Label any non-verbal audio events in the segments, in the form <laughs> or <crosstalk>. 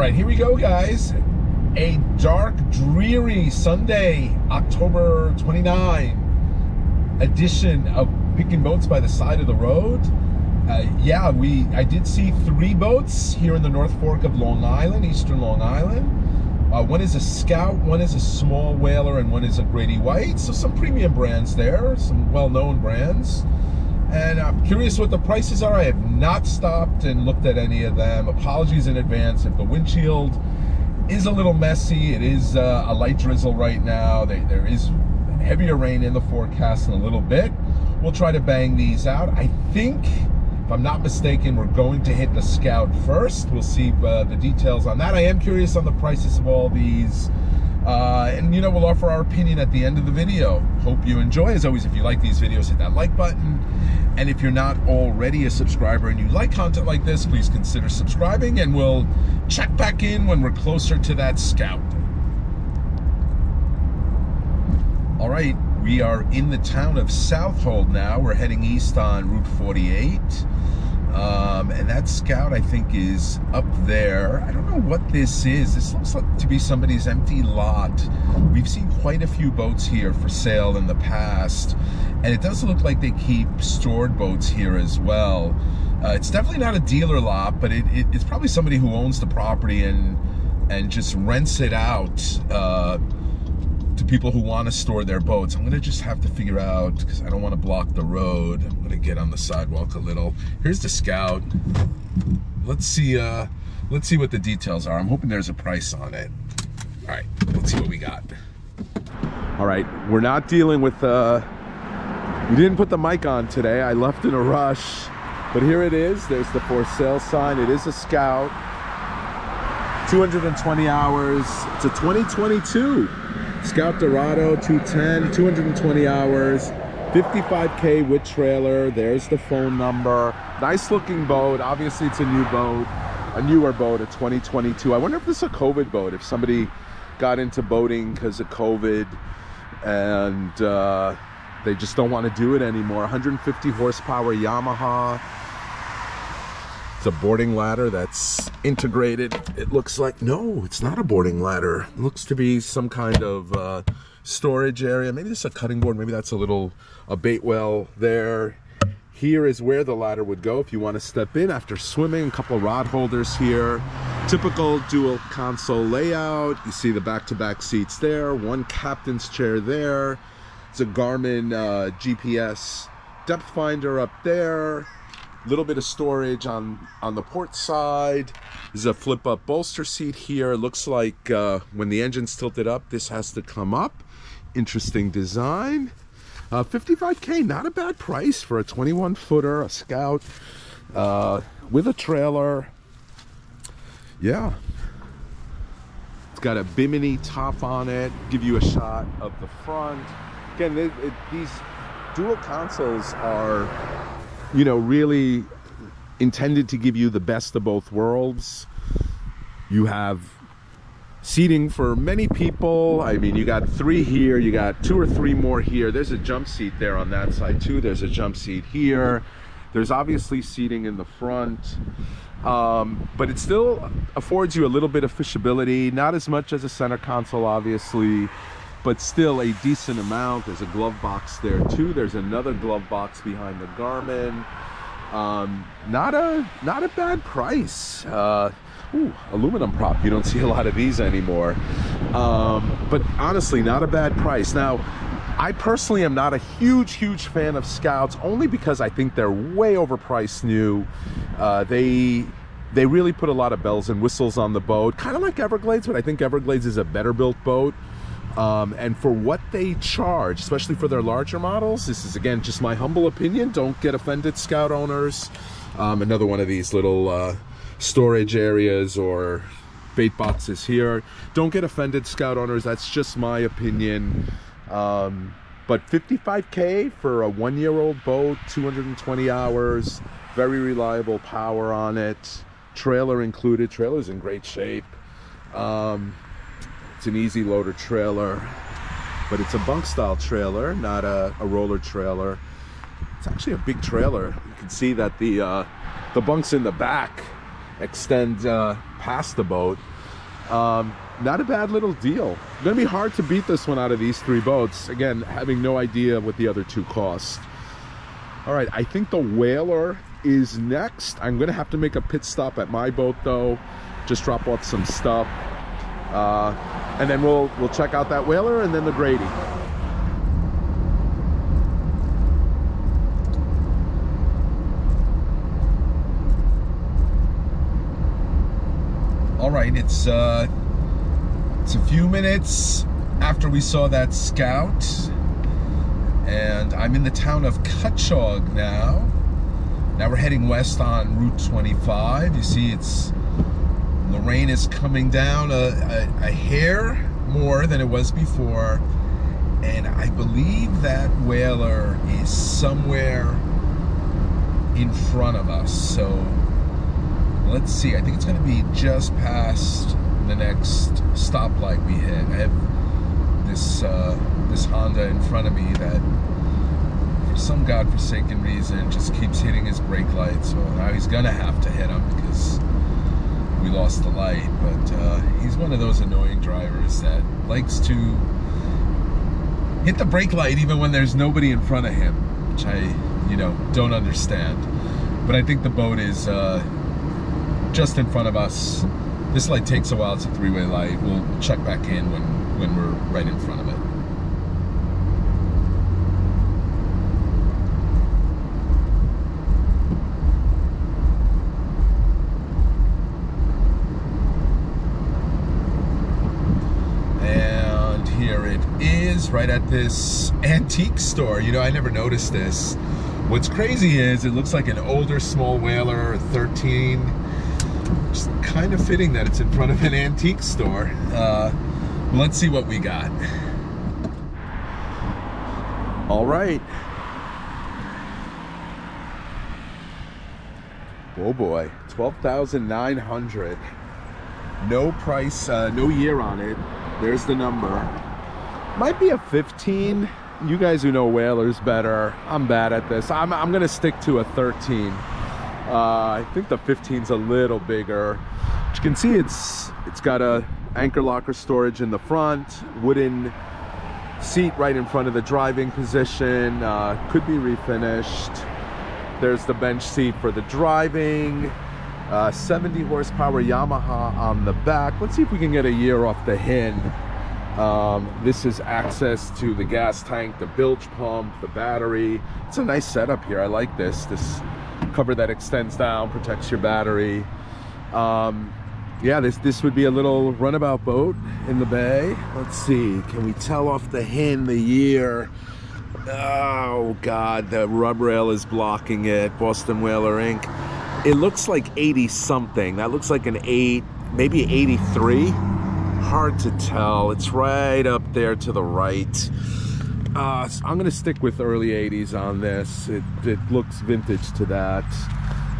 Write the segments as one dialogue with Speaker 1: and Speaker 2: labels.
Speaker 1: right, here we go, guys. A dark, dreary Sunday, October 29 edition of Picking Boats by the Side of the Road. Uh, yeah, we I did see three boats here in the North Fork of Long Island, Eastern Long Island. Uh, one is a Scout, one is a small whaler, and one is a Grady White. So some premium brands there, some well-known brands. And I'm curious what the prices are. I have not stopped and looked at any of them. Apologies in advance if the windshield is a little messy. It is uh, a light drizzle right now. They, there is heavier rain in the forecast in a little bit. We'll try to bang these out. I think if I'm not mistaken, we're going to hit the Scout first. We'll see uh, the details on that. I am curious on the prices of all these. Uh, and you know, we'll offer our opinion at the end of the video. Hope you enjoy. As always, if you like these videos, hit that like button. And if you're not already a subscriber and you like content like this, please consider subscribing and we'll check back in when we're closer to that Scout. All right, we are in the town of Southold now. We're heading east on Route 48. Um, and that scout, I think, is up there. I don't know what this is. This looks like to be somebody's empty lot. We've seen quite a few boats here for sale in the past, and it does look like they keep stored boats here as well. Uh, it's definitely not a dealer lot, but it, it, it's probably somebody who owns the property and and just rents it out. Uh, to people who want to store their boats. I'm gonna just have to figure out because I don't want to block the road. I'm gonna get on the sidewalk a little. Here's the Scout. Let's see. Uh, let's see what the details are. I'm hoping there's a price on it. All right, let's see what we got. All right, we're not dealing with. Uh, we didn't put the mic on today. I left in a rush, but here it is. There's the for sale sign. It is a Scout. 220 hours. It's a 2022. Scout Dorado 210, 220 hours, 55K with trailer. There's the phone number. Nice looking boat. Obviously, it's a new boat, a newer boat, a 2022. I wonder if this is a COVID boat, if somebody got into boating because of COVID and uh, they just don't want to do it anymore. 150 horsepower Yamaha. It's a boarding ladder that's integrated. It looks like, no, it's not a boarding ladder. It looks to be some kind of uh, storage area. Maybe this is a cutting board. Maybe that's a little, a bait well there. Here is where the ladder would go if you want to step in after swimming. A couple rod holders here. Typical dual console layout. You see the back-to-back -back seats there. One captain's chair there. It's a Garmin uh, GPS depth finder up there little bit of storage on on the port side. There's a flip up bolster seat here. Looks like uh, when the engine's tilted up this has to come up. Interesting design. Uh, 55k not a bad price for a 21 footer a scout uh, with a trailer. Yeah. It's got a bimini top on it give you a shot of the front. Again it, it, these dual consoles are you know, really intended to give you the best of both worlds. You have seating for many people. I mean, you got three here, you got two or three more here. There's a jump seat there on that side too. There's a jump seat here. There's obviously seating in the front. Um, but it still affords you a little bit of fishability, not as much as a center console, obviously but still a decent amount. There's a glove box there too. There's another glove box behind the Garmin. Um, not a not a bad price. Uh, ooh, aluminum prop. You don't <laughs> see a lot of these anymore. Um, but honestly, not a bad price. Now, I personally am not a huge, huge fan of Scouts, only because I think they're way overpriced new. Uh, they they really put a lot of bells and whistles on the boat, kind of like Everglades, but I think Everglades is a better built boat. Um, and for what they charge, especially for their larger models, this is again just my humble opinion. Don't get offended, Scout owners. Um, another one of these little uh, storage areas or bait boxes here. Don't get offended, Scout owners. That's just my opinion. Um, but 55K for a one-year-old boat, 220 hours, very reliable power on it, trailer included. Trailer's in great shape. Um, it's an EZ Loader trailer, but it's a bunk style trailer, not a, a roller trailer. It's actually a big trailer. You can see that the uh, the bunks in the back extend uh, past the boat. Um, not a bad little deal. Gonna be hard to beat this one out of these three boats. Again, having no idea what the other two cost. All right, I think the Whaler is next. I'm gonna have to make a pit stop at my boat though, just drop off some stuff. Uh, and then we'll we'll check out that Whaler and then the Grady. All right, it's uh, it's a few minutes after we saw that scout, and I'm in the town of Cutchogue now. Now we're heading west on Route 25. You see, it's the rain is coming down a, a, a hair more than it was before, and I believe that whaler is somewhere in front of us. So let's see, I think it's gonna be just past the next stoplight we hit. I have this, uh, this Honda in front of me that for some godforsaken reason just keeps hitting his brake lights. So now he's gonna have to hit him because we lost the light. But uh, he's one of those annoying drivers that likes to hit the brake light even when there's nobody in front of him, which I, you know, don't understand. But I think the boat is uh, just in front of us. This light takes a while, it's a three-way light. We'll check back in when, when we're right in front of it. And here it is, right at this antique store. You know, I never noticed this. What's crazy is it looks like an older small whaler, 13 just kind of fitting that it's in front of an antique store. Uh, let's see what we got. All right. Oh boy, 12,900. No price, uh, no year on it. There's the number. Might be a 15. You guys who know whalers better. I'm bad at this. I'm, I'm gonna stick to a 13. Uh, I think the 15's a little bigger. You can see it's it's got a anchor locker storage in the front, wooden seat right in front of the driving position. Uh, could be refinished. There's the bench seat for the driving. Uh, 70 horsepower Yamaha on the back. Let's see if we can get a year off the hin. Um, this is access to the gas tank, the bilge pump, the battery. It's a nice setup here. I like this. This cover that extends down, protects your battery. Um, yeah, this this would be a little runabout boat in the bay. Let's see, can we tell off the hin the year? Oh God, the rub rail is blocking it. Boston Whaler Inc. It looks like 80 something. That looks like an 8, maybe 83. Hard to tell. It's right up there to the right. Uh, I'm gonna stick with early 80s on this. It, it looks vintage to that.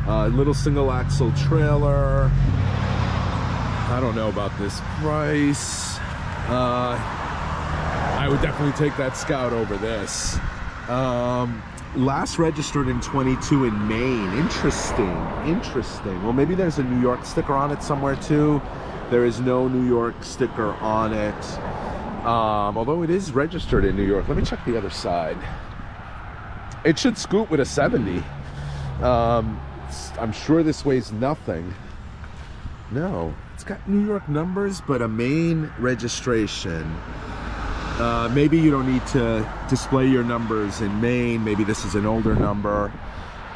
Speaker 1: Uh, little single axle trailer. I don't know about this price. Uh, I would definitely take that Scout over this. Um, last registered in 22 in Maine. Interesting, interesting. Well, maybe there's a New York sticker on it somewhere too. There is no New York sticker on it. Um, although it is registered in New York. Let me check the other side. It should scoot with a 70. Um, I'm sure this weighs nothing. No, it's got New York numbers, but a Maine registration. Uh, maybe you don't need to display your numbers in Maine. Maybe this is an older number.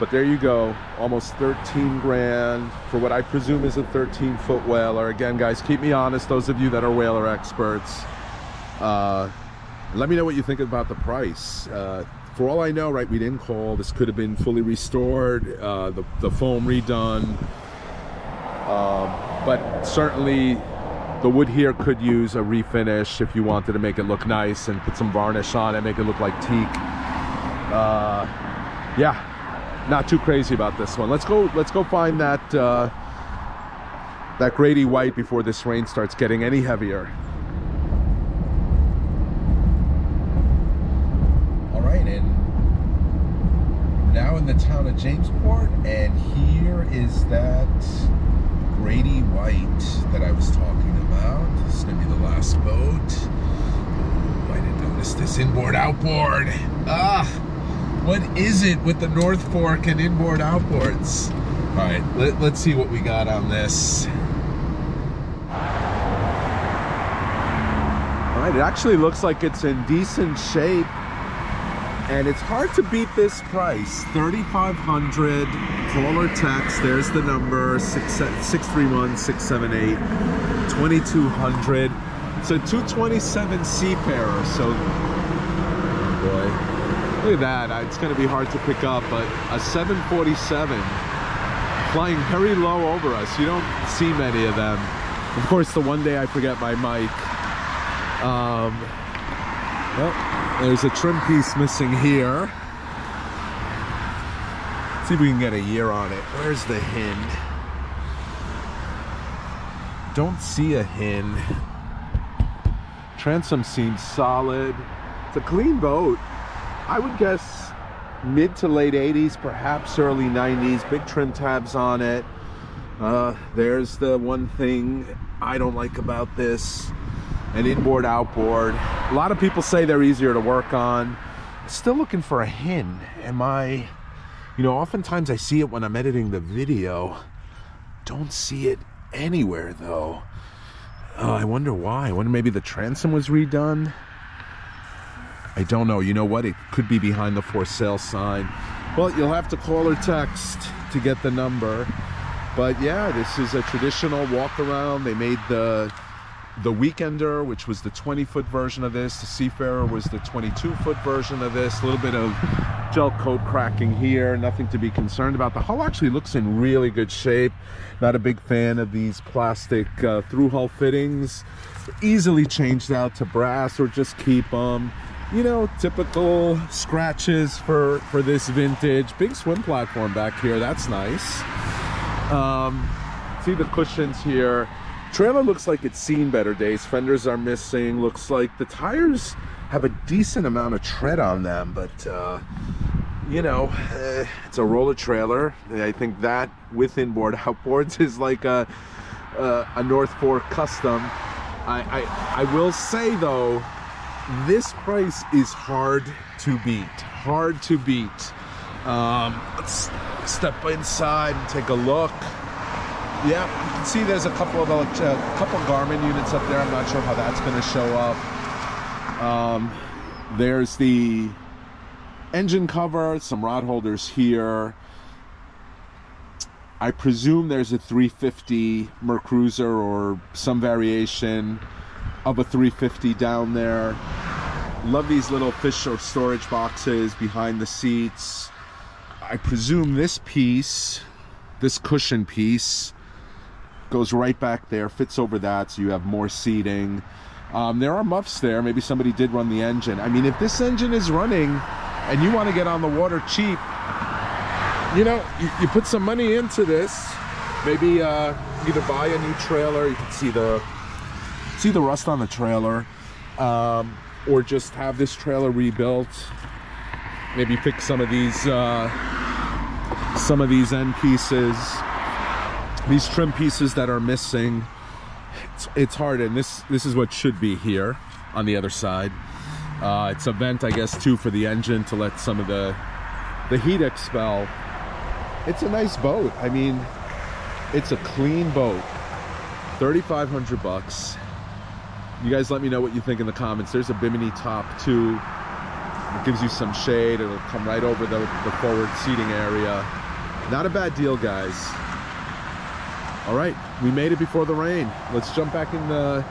Speaker 1: But there you go, almost 13 grand for what I presume is a 13 foot whaler. Again, guys, keep me honest, those of you that are whaler experts. Uh, let me know what you think about the price. Uh, for all I know, right, we didn't call. This could have been fully restored, uh, the, the foam redone. Um, but certainly the wood here could use a refinish if you wanted to make it look nice and put some varnish on it, make it look like teak. Uh, yeah, not too crazy about this one. Let's go. Let's go find that uh, that Grady White before this rain starts getting any heavier. All right, and now in the town of Jamesport, and here is that Grady White that I was talking about. This is gonna be the last boat. Ooh, I didn't notice this inboard outboard. Ah, what is it with the North Fork and inboard outboards? All right, let, let's see what we got on this. All right, it actually looks like it's in decent shape. And it's hard to beat this price. 3500 caller text. There's the number 631 678 2200. It's a 227 Seafarer. So, oh boy. Look at that. It's going to be hard to pick up, but a 747 flying very low over us. You don't see many of them. Of course, the one day I forget my mic. Um, well, there's a trim piece missing here. Let's see if we can get a year on it. Where's the HIN? Don't see a HIN. Transom seems solid. It's a clean boat. I would guess mid to late 80s, perhaps early 90s. Big trim tabs on it. Uh, there's the one thing I don't like about this an inboard outboard. A lot of people say they're easier to work on. Still looking for a HIN. Am I, you know, oftentimes I see it when I'm editing the video. Don't see it anywhere though. Oh, I wonder why. I wonder maybe the transom was redone. I don't know. You know what? It could be behind the for sale sign. Well, you'll have to call or text to get the number. But yeah, this is a traditional walk around. They made the the Weekender, which was the 20 foot version of this. The Seafarer was the 22 foot version of this. A little bit of gel coat cracking here, nothing to be concerned about. The hull actually looks in really good shape. Not a big fan of these plastic uh, through hull fittings. Easily changed out to brass or just keep them. You know, typical scratches for, for this vintage. Big swim platform back here, that's nice. Um, see the cushions here Trailer looks like it's seen better days. Fenders are missing. Looks like the tires have a decent amount of tread on them, but uh, you know, uh, it's a roller trailer. I think that with inboard <laughs> outboards is like a, a, a North Fork custom. I, I, I will say though, this price is hard to beat. Hard to beat. Um, let's step inside and take a look. Yeah, you can see there's a couple of a uh, couple Garmin units up there. I'm not sure how that's going to show up. Um, there's the engine cover, some rod holders here. I presume there's a 350 Mercruiser or some variation of a 350 down there. Love these little fish or storage boxes behind the seats. I presume this piece, this cushion piece, goes right back there, fits over that, so you have more seating. Um, there are muffs there. Maybe somebody did run the engine. I mean, if this engine is running and you want to get on the water cheap, you know, you, you put some money into this. Maybe uh, either buy a new trailer. You can see the see the rust on the trailer, um, or just have this trailer rebuilt. Maybe pick some of these uh, some of these end pieces these trim pieces that are missing. It's, it's hard and this this is what should be here on the other side. Uh, it's a vent I guess too for the engine to let some of the the heat expel. It's a nice boat. I mean it's a clean boat. 3500 bucks you guys let me know what you think in the comments there's a bimini top too it gives you some shade it'll come right over the, the forward seating area not a bad deal guys all right, we made it before the rain. Let's jump back in the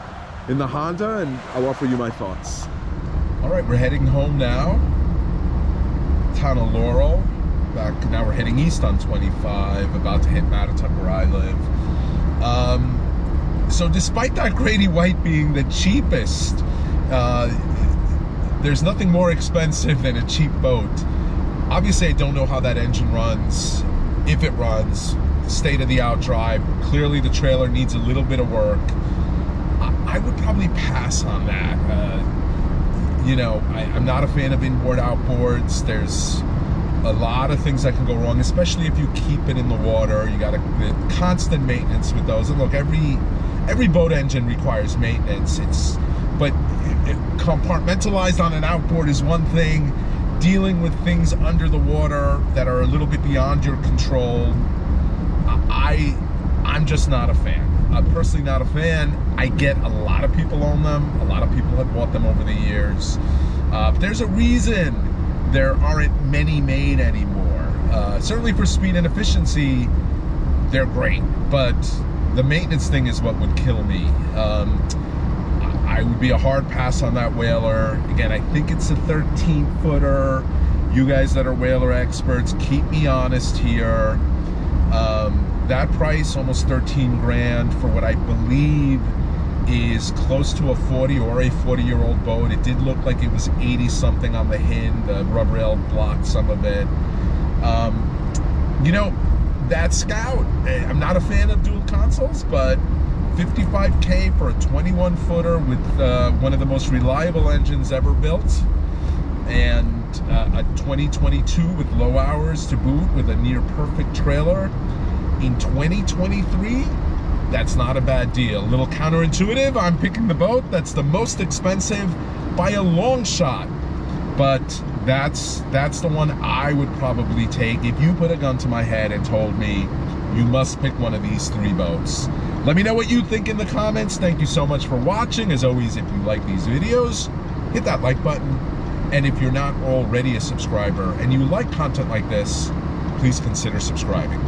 Speaker 1: in the Honda and I'll offer you my thoughts. All right, we're heading home now. Town of Laurel. Back now we're heading east on 25, about to hit Mattituck where I live. Um, so despite that Grady White being the cheapest, uh, there's nothing more expensive than a cheap boat. Obviously, I don't know how that engine runs, if it runs, state of the out drive. Clearly, the trailer needs a little bit of work. I, I would probably pass on that. Uh, you know, I, I'm not a fan of inboard outboards. There's a lot of things that can go wrong, especially if you keep it in the water. You got a constant maintenance with those. And look, every every boat engine requires maintenance. It's but compartmentalized on an outboard is one thing. Dealing with things under the water that are a little bit beyond your control, I I'm just not a fan. I'm personally not a fan. I get a lot of people own them. A lot of people have bought them over the years. Uh, there's a reason there aren't many made anymore. Uh, certainly for speed and efficiency, they're great, but the maintenance thing is what would kill me. Um, I would be a hard pass on that whaler. Again, I think it's a 13 footer. You guys that are whaler experts, keep me honest here. Um, that price, almost 13 grand for what I believe is close to a 40 or a 40 year old boat. It did look like it was 80 something on the hin. The rubber rail blocked some of it. Um, you know, that Scout, I'm not a fan of dual consoles, but 55K for a 21 footer with uh, one of the most reliable engines ever built and uh, a 2022 with low hours to boot with a near perfect trailer in 2023 that's not a bad deal. A little counterintuitive, I'm picking the boat that's the most expensive by a long shot. But that's that's the one I would probably take if you put a gun to my head and told me you must pick one of these three boats. Let me know what you think in the comments. Thank you so much for watching. As always, if you like these videos, hit that like button. And if you're not already a subscriber and you like content like this, please consider subscribing.